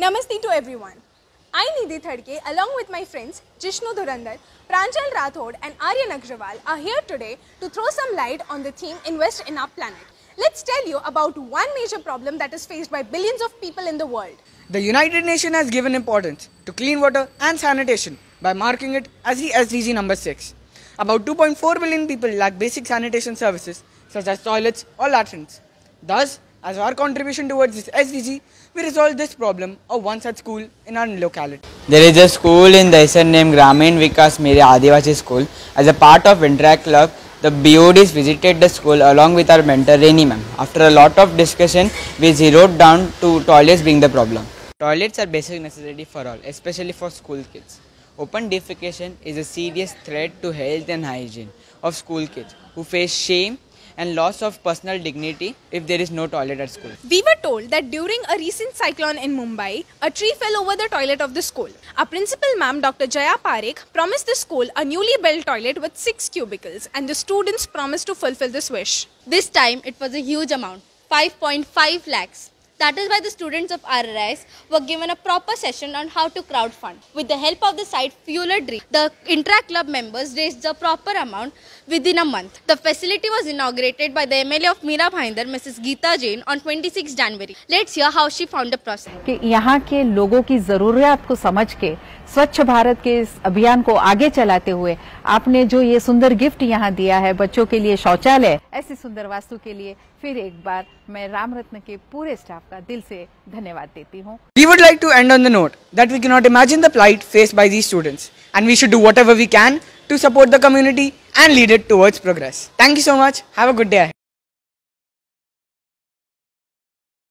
Namaste to everyone. I, Nidhi Thadke, along with my friends Jishnu Dhurandar, Pranjal Rathod, and Aryan Agrawal, are here today to throw some light on the theme Invest in Our Planet. Let's tell you about one major problem that is faced by billions of people in the world. The United Nations has given importance to clean water and sanitation by marking it as the SDG number 6. About 2.4 billion people lack basic sanitation services such as toilets or latrines. Thus, as our contribution towards this SDG, we resolve this problem of one such school in our locality. There is a school in Dahisar named Gramin Vikas Mere Adivasi School. As a part of Interact Club, the BODs visited the school along with our mentor Reni ma'am. After a lot of discussion, we zeroed down to toilets being the problem. Toilets are basic necessity for all, especially for school kids. Open defecation is a serious threat to health and hygiene of school kids who face shame and loss of personal dignity if there is no toilet at school. We were told that during a recent cyclone in Mumbai, a tree fell over the toilet of the school. Our principal ma'am, Dr. Jaya Parekh, promised the school a newly built toilet with six cubicles, and the students promised to fulfill this wish. This time it was a huge amount 5.5 lakhs. That is why the students of RRIS were given a proper session on how to crowdfund. With the help of the site Fueler Dream, the Interact Club members raised the proper amount within a month. The facility was inaugurated by the MLA of Mira Bhainder, Mrs. Geeta Jain, on 26 January. Let's hear how she found the process. कि यहाँ के लोगों की ज़रूरियात को समझ के स्वच्छ भारत के इस अभियान को आगे चलाते हुए आपने जो ये सुंदर गिफ्ट यहाँ दिया है बच्चों के लिए शौचालय ऐसी सुंदर वास्तु के लिए फिर एक बार मैं राम रत्न के पूरे स्टाफ आपका दिल से धन्यवाद देती हूँ। We would like to end on the note that we cannot imagine the plight face by the students and we should do whatever we can to support the community and lead it towards progress thank you so much have a good day